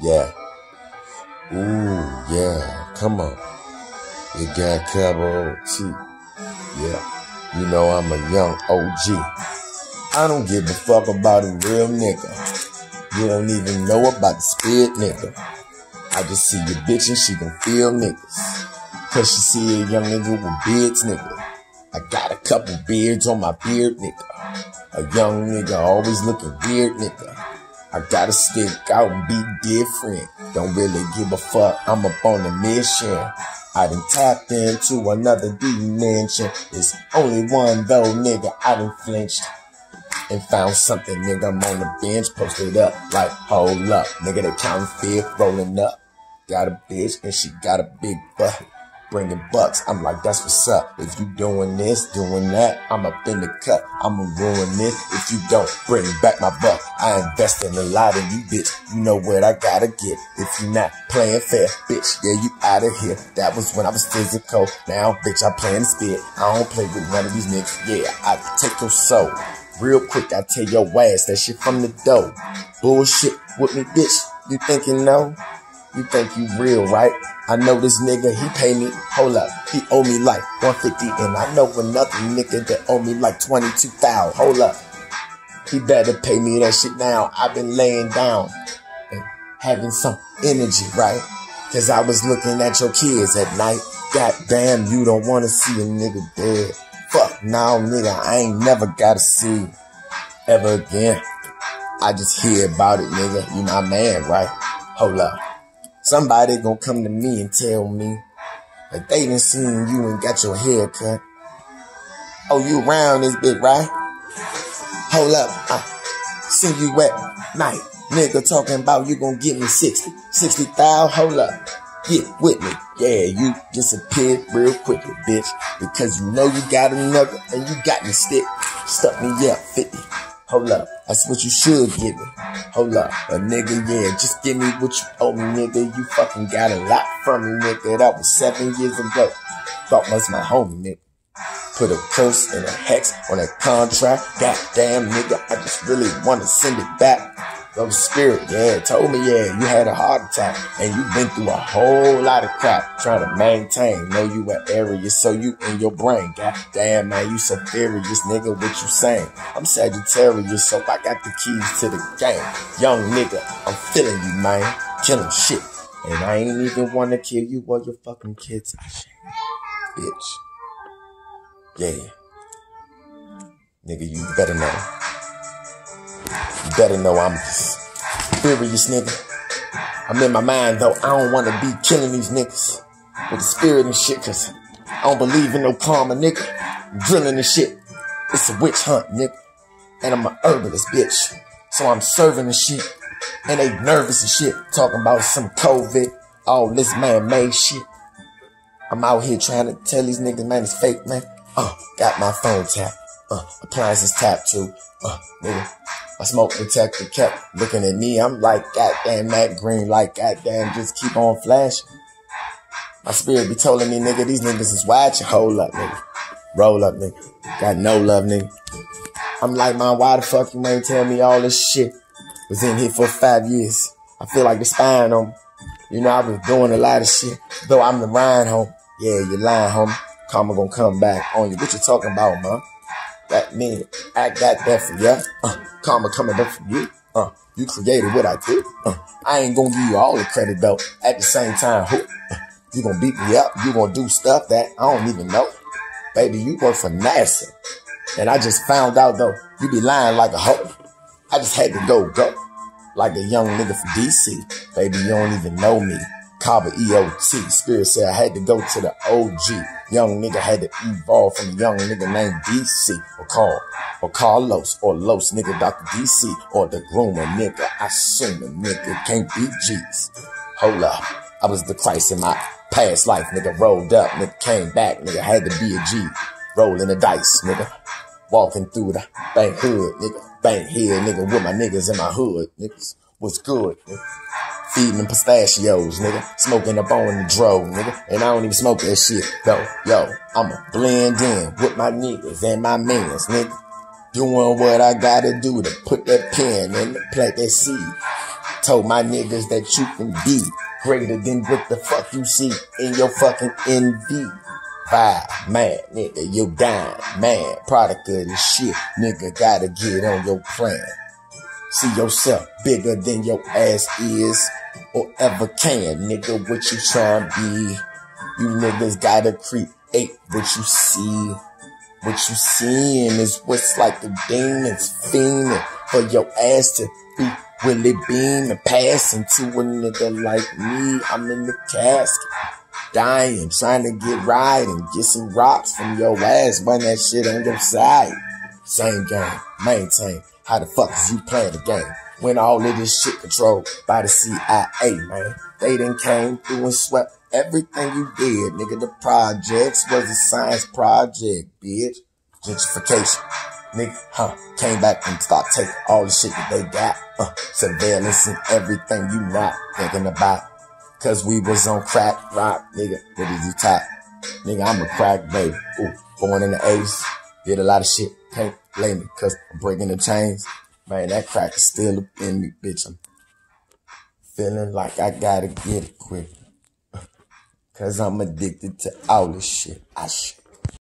Yeah. Ooh, yeah. Come on. You got Kaba EOT. Yeah. You know I'm a young OG. I don't give a fuck about a real nigga. You don't even know about the spirit nigga. I just see your bitch and she gon' feel niggas. Cause she see a young nigga with beards nigga. I got a couple beards on my beard nigga. A young nigga always looking weird nigga. I gotta stick out and be different. Don't really give a fuck, I'm up on a mission. I done tapped into another dimension. It's only one though, nigga, I done flinched. And found something, nigga, I'm on the bench, posted up, like, hold up, nigga, they the counterfeit rolling up. Got a bitch and she got a big butt bringing bucks. I'm like, that's what's up. If you doing this, doing that, I'm up in the cut. I'ma ruin this if you don't bring back my buck. I invest in a lot of you, bitch. You know what I gotta get. If you not playing fair, bitch, yeah, you out of here. That was when I was physical. Now, bitch, I playing spit. I don't play with none of these niggas. Yeah, I take your soul. Real quick, I tell your ass that shit from the dough. Bullshit with me, bitch. You thinking no? You think you real, right? I know this nigga, he pay me, hold up, he owe me like 150 and I know another nigga that owe me like 22,000, hold up. He better pay me that shit now. I've been laying down and having some energy, right? Cause I was looking at your kids at night. God damn, you don't wanna see a nigga dead. Fuck now, nigga, I ain't never gotta see ever again. I just hear about it, nigga. You my man, right? Hold up. Somebody gonna come to me and tell me that they done seen you and got your hair cut. Oh, you around this bit, right? Hold up, I see you at night. Nigga talking about you gonna give me 60, 60,000, hold up. Get with me. Yeah, you disappeared real quickly, bitch. Because you know you got another and you got me stick. Stuck me up 50. Hold up. That's what you should give me. Hold up. A nigga, yeah, just give me what you owe me, nigga. You fucking got a lot from me, nigga. That was seven years ago. Thought was my homie, nigga. Put a curse and a hex on that contract. Goddamn, nigga, I just really want to send it back. The spirit, yeah, told me, yeah, you had a heart attack and you've been through a whole lot of crap trying to maintain. Know you an Aries, so you in your brain. God damn, man, you so furious, nigga, what you saying? I'm Sagittarius, so I got the keys to the game. Young nigga, I'm feeling you, man. Killing shit. And I ain't even want to kill you or your fucking kids. Bitch. Yeah. Nigga, you better know. Better know I'm furious, nigga. I'm in my mind though. I don't want to be killing these niggas with the spirit and shit, cause I don't believe in no karma, nigga. Drilling and shit. It's a witch hunt, nigga. And I'm a herbalist, bitch. So I'm serving and shit. And they nervous and shit. Talking about some COVID. All this man-made shit. I'm out here trying to tell these niggas, man, it's fake, man. Uh, got my phone tapped. Uh, appliances tapped too. Uh, nigga. My smoke detector kept looking at me. I'm like, goddamn, Matt Green, like, goddamn, just keep on flashing. My spirit be telling me, nigga, these niggas is watching. Hold up, nigga. Roll up, nigga. Got no love, nigga. I'm like, man, why the fuck you ain't tell me all this shit? Was in here for five years. I feel like the spine on me. You know, I was doing a lot of shit. Though I'm the Ryan home. Yeah, you're lying, homie. Karma gonna come back on you. What you talking about, man? That mean I got that for ya. Uh, karma coming back from you. Uh, you created what I did. Uh, I ain't gonna give you all the credit though. At the same time, who, uh, you gonna beat me up. You gonna do stuff that I don't even know. Baby, you work for NASA. And I just found out though, you be lying like a hoe. I just had to go go. Like a young nigga from DC. Baby, you don't even know me. Kaba EOT. Spirit said I had to go to the OG. Young nigga had to evolve from a young nigga named DC or Carl or Carlos or Los nigga Dr. DC or the groomer nigga. I assume a nigga can't be G's. Hold up. I was the Christ in my past life, nigga. Rolled up, nigga. Came back, nigga. Had to be a G. Rolling the dice, nigga. Walking through the bank hood, nigga. Bank here, nigga. With my niggas in my hood, niggas. What's good, nigga? Feeding them pistachios, nigga. Smoking up on the dro, nigga. And I don't even smoke that shit, though. Yo, I'ma blend in with my niggas and my mans, nigga. Doing what I gotta do to put that pen in the plant that seed. told my niggas that you can be greater than what the fuck you see in your fucking envy. Five, man, nigga, you dying, man, product of this shit, nigga, gotta get on your plan. See yourself bigger than your ass is or ever can, nigga, what you trying to be. You niggas gotta create what you see. What you seeing is what's like the demons fiending for your ass to be Willie Beam and pass into a nigga like me. I'm in the casket, dying, trying to get and get some rocks from your ass. Run that shit on your side. Same game, maintain. How the fuck is you playing the game? When all of this shit controlled by the CIA, man. They done came through and swept everything you did, nigga. The projects was a science project, bitch. Gentrification. Nigga, huh, came back and start taking all the shit that they got. Uh, surveillance and everything you not thinking about. Cause we was on crack rock, nigga. What did you top? Nigga, I'm a crack baby. Ooh, born in the 80s. Did a lot of shit. Can't blame me cause I'm breaking the chains. Man, that crack is still in me, bitch. I'm feeling like I gotta get it quick. Cause I'm addicted to all this shit. I shit.